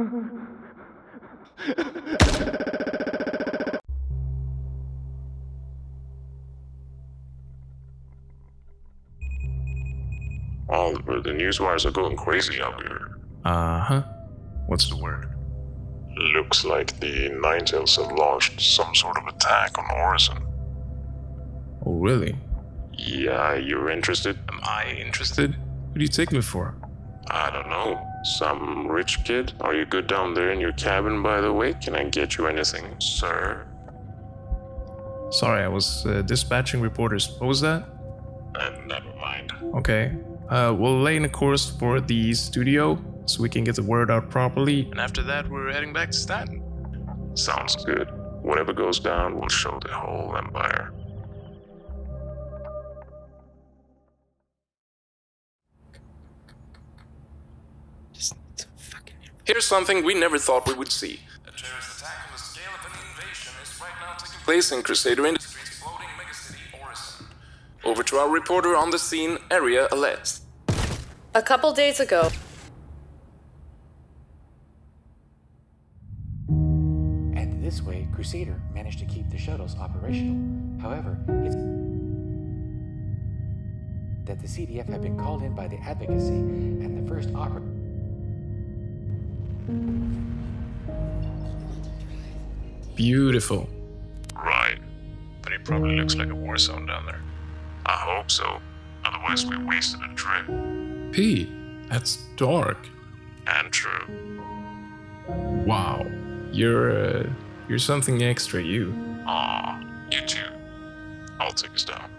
Oliver, the news wires are going crazy out here. Uh huh. What's the word? Looks like the Nine Tails have launched some sort of attack on Orison. Oh, really? Yeah, you're interested? Am I interested? Who do you take me for? I don't know. Some rich kid? Are you good down there in your cabin, by the way? Can I get you anything, sir? Sorry, I was uh, dispatching reporters. What was that? Uh, never mind. Okay. Uh, we'll lay in a course for the studio so we can get the word out properly. And after that, we're heading back to Stanton. Sounds good. Whatever goes down we'll show the whole empire. Here's something we never thought we would see. A terrorist attack on the scale of an invasion is right now taking place in Crusader Industries' floating megacity, Orison. Over to our reporter on the scene, Ariya Alette. A couple days ago, And this way, Crusader managed to keep the shuttles operational. However, it's that the CDF had been called in by the advocacy, and the first opera. Beautiful. Right. But it probably looks like a war zone down there. I hope so. Otherwise, we wasted a trip. P, that's dark. And true. Wow. You're, uh, you're something extra, you. Aw, you too. I'll take us down.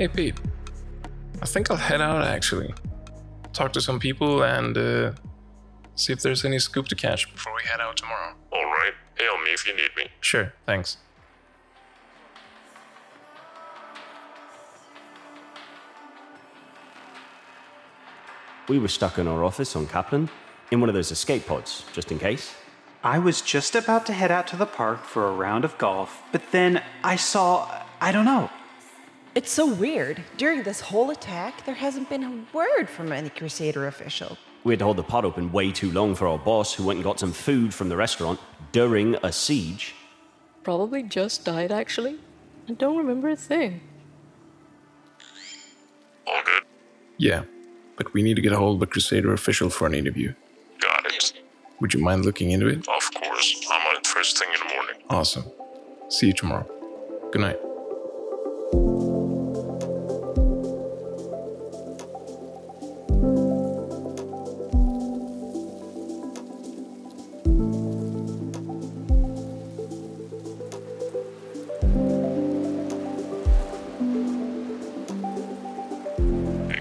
Hey, Pete. I think I'll head out actually. Talk to some people and uh, see if there's any scoop to catch before we head out tomorrow. Alright, hail me if you need me. Sure, thanks. We were stuck in our office on Kaplan in one of those escape pods, just in case. I was just about to head out to the park for a round of golf, but then I saw. I don't know. It's so weird. During this whole attack, there hasn't been a word from any Crusader official. We had to hold the pot open way too long for our boss, who went and got some food from the restaurant during a siege. probably just died actually. I don't remember a thing. All good? Yeah, but we need to get a hold of a Crusader official for an interview. Got it. Would you mind looking into it? Of course. I'm on it first thing in the morning. Awesome. See you tomorrow. Good night.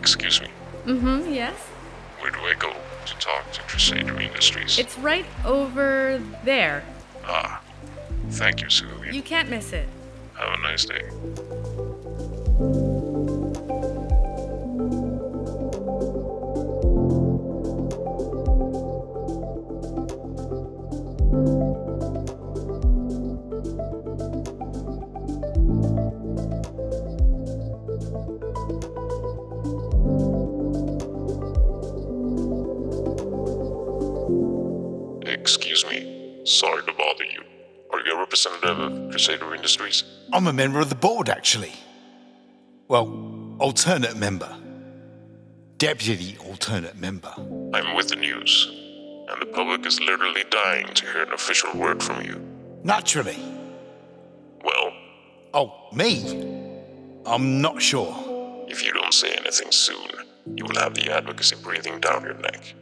Excuse me. Mm-hmm, yes. Where do I go to talk to Crusader Industries? It's right over there. Ah, thank you, Sylvia. You can't miss it. Have a nice day. Crusader Industries? I'm a member of the board, actually. Well, alternate member. Deputy alternate member. I'm with the news, and the public is literally dying to hear an official word from you. Naturally. Well, Oh, me? I'm not sure. if you don't say anything soon, you will have the advocacy breathing down your neck,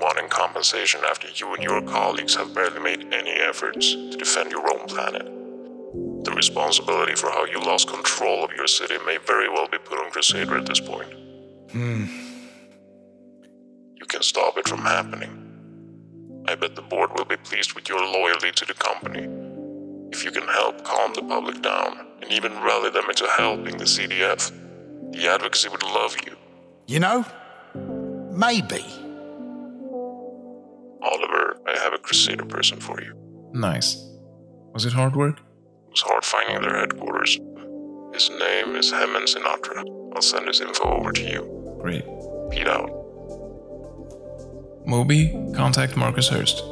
wanting compensation after you and your colleagues have barely made any efforts to defend your own planet. The responsibility for how you lost control of your city may very well be put on Crusader at this point. Hmm. You can stop it from happening. I bet the board will be pleased with your loyalty to the company. If you can help calm the public down and even rally them into helping the CDF, the advocacy would love you. You know, maybe. Oliver, I have a Crusader person for you. Nice. Was it hard work? It was hard finding their headquarters. His name is Hemen Sinatra. I'll send his info over to you. Great. Pete out. Moby, contact Markus Hurst.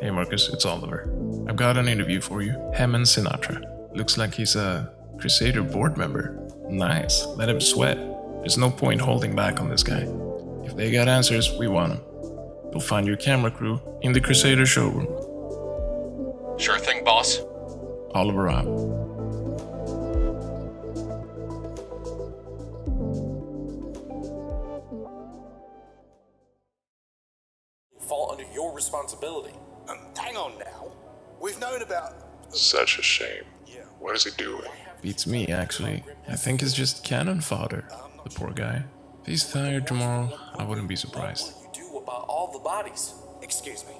Hey Markus, it's Oliver. I've got an interview for you. Hemen Sinatra. Looks like he's a Crusader board member. Nice. Let him sweat. There's no point holding back on this guy. If they got answers, we want them. You'll find your camera crew in the Crusader showroom. Sure thing, boss. Oliver out. Fall under your responsibility. Um, hang on now. We've known about. Such a shame. What is he doing? Beats me, actually. I think it's just cannon fodder. The poor guy. If he's tired tomorrow, I wouldn't be surprised. What do You do about all the bodies. Excuse me.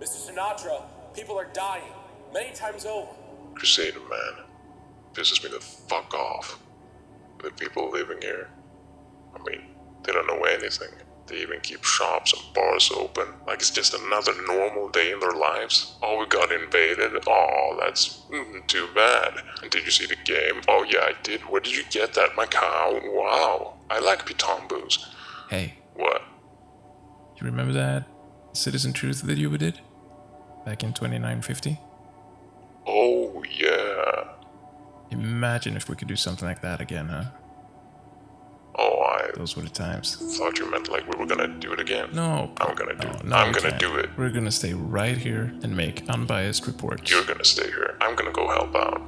Mr. Sinatra, people are dying. Many times over. Crusader man. Pisses me the fuck off. The people living here. I mean, they don't know anything. They even keep shops and bars open like it's just another normal day in their lives. Oh, we got invaded. Oh, that's mm, too bad. And did you see the game? Oh, yeah, I did. Where did you get that, my cow? Wow. I like Piton booze. Hey, What? you remember that Citizen Truth video we did? Back in 2950? Oh, yeah. Imagine if we could do something like that again, huh? Oh, I Those were the times. thought you meant like we were gonna do it again. No. I'm gonna do no, it. no, I'm gonna can't. do it. We're gonna stay right here and make unbiased reports. You're gonna stay here. I'm gonna go help out.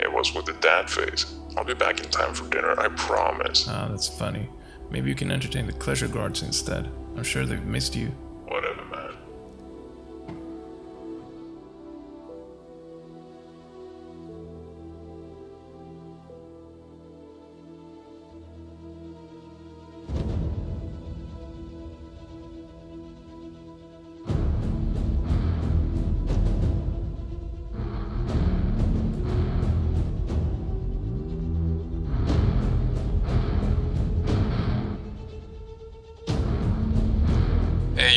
It was with the dad face? I'll be back in time for dinner, I promise. Ah, that's funny. Maybe you can entertain the pleasure guards instead. I'm sure they've missed you.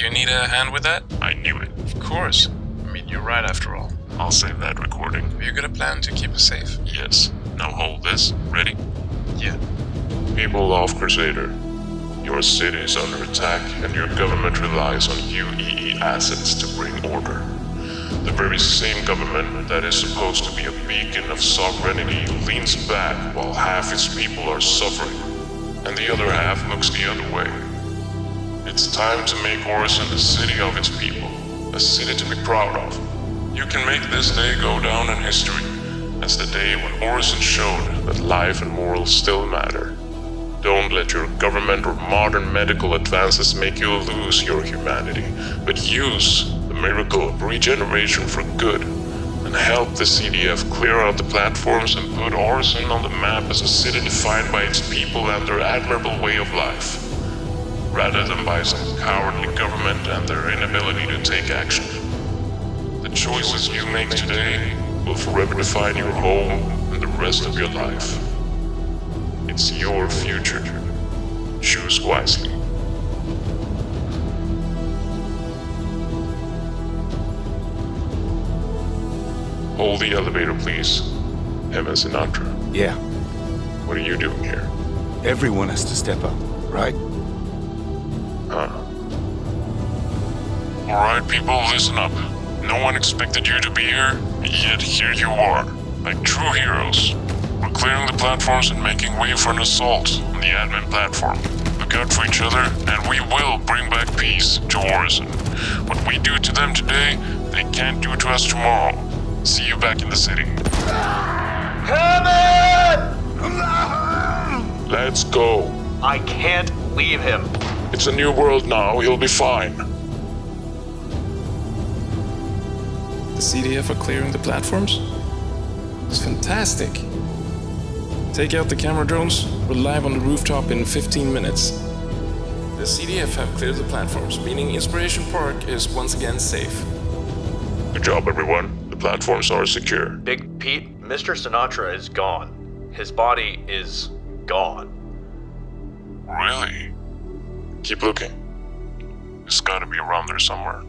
You need a hand with that? I knew it. Of course. I mean, you're right after all. I'll save that recording. Have you got a plan to keep us safe? Yes. Now hold this. Ready? Yeah. People of Crusader, your city is under attack and your government relies on UEE assets to bring order. The very same government that is supposed to be a beacon of sovereignty leans back while half its people are suffering, and the other half looks the other way. It's time to make Orison a city of its people, a city to be proud of. You can make this day go down in history as the day when Orison showed that life and morals still matter. Don't let your government or modern medical advances make you lose your humanity, but use the miracle of regeneration for good and help the CDF clear out the platforms and put Orison on the map as a city defined by its people and their admirable way of life, rather than by some cowardly government and their inability to take action. The choices you make today will forever define your home and the rest of your life. It's your future. Choose wisely. Hold the elevator, please. Emma Sinatra. Yeah, What are you doing here? everyone has to step up, right? Uh. Alright, people, listen up. No one expected you to be here, yet here you are. Like true heroes. We're clearing the platforms and making way for an assault on the admin platform. Look out for each other, and we will bring back peace to Orison. What we do to them today, they can't do to us tomorrow. See you back in the city. Let's go. I can't leave him. It's a new world now, he'll be fine. The CDF are clearing the platforms? It's fantastic. Take out the camera drones. We're live on the rooftop in 15 minutes. The CDF have cleared the platforms, meaning Inspiration Park is once again safe. Good job, everyone. The platforms are secure. Big Pete, Mr. Sinatra is gone. His body is gone. Really? Keep looking. It's gotta be around there somewhere.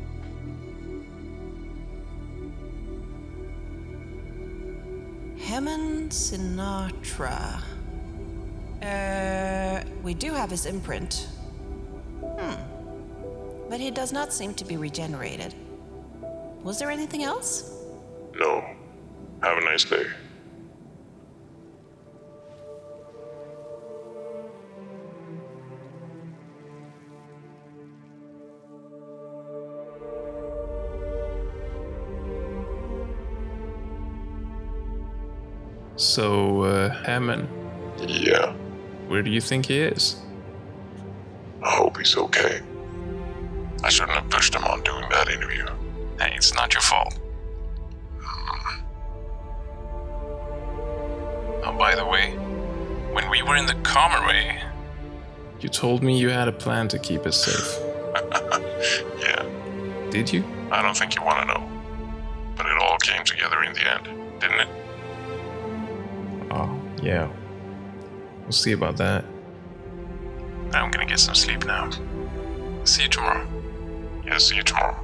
Hemon Sinatra. Uh, we do have his imprint. Hmm. But he does not seem to be regenerated. Was there anything else? No. Have a nice day. So, uh, Hammond, Yeah. where do you think he is? I hope he's okay. I shouldn't have pushed him on doing that interview. Hey, it's not your fault. Oh, by the way, when we were in the Commonwealth, you told me you had a plan to keep us safe. Yeah. Did you? I don't think you want to know. But it all came together in the end, didn't it? Oh, yeah. We'll see about that. I'm gonna get some sleep now. See you tomorrow. Yeah, see you tomorrow.